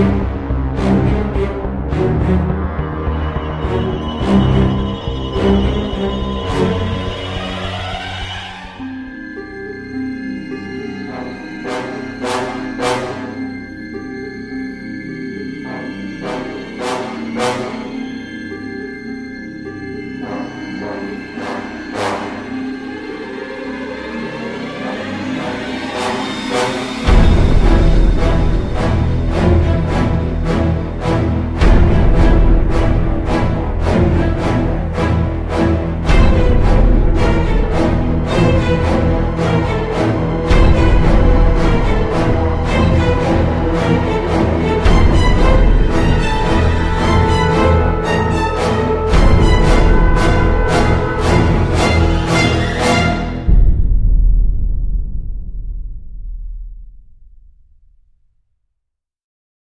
you